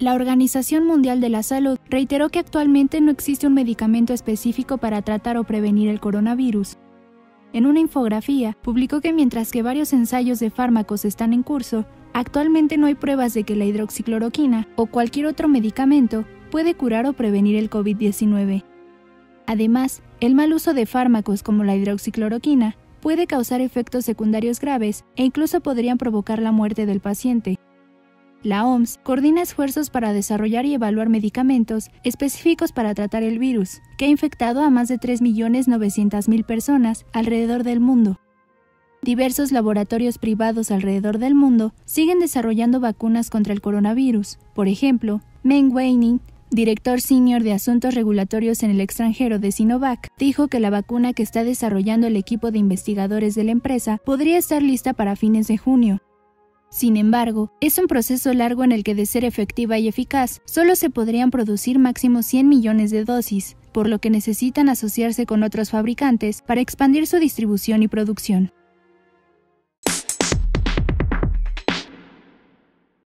La Organización Mundial de la Salud reiteró que actualmente no existe un medicamento específico para tratar o prevenir el coronavirus. En una infografía, publicó que mientras que varios ensayos de fármacos están en curso, actualmente no hay pruebas de que la hidroxicloroquina o cualquier otro medicamento puede curar o prevenir el COVID-19. Además, el mal uso de fármacos como la hidroxicloroquina puede causar efectos secundarios graves e incluso podrían provocar la muerte del paciente. La OMS coordina esfuerzos para desarrollar y evaluar medicamentos específicos para tratar el virus, que ha infectado a más de 3.900.000 personas alrededor del mundo. Diversos laboratorios privados alrededor del mundo siguen desarrollando vacunas contra el coronavirus. Por ejemplo, Meng Weining, director senior de Asuntos Regulatorios en el extranjero de Sinovac, dijo que la vacuna que está desarrollando el equipo de investigadores de la empresa podría estar lista para fines de junio. Sin embargo, es un proceso largo en el que de ser efectiva y eficaz, solo se podrían producir máximo 100 millones de dosis, por lo que necesitan asociarse con otros fabricantes para expandir su distribución y producción.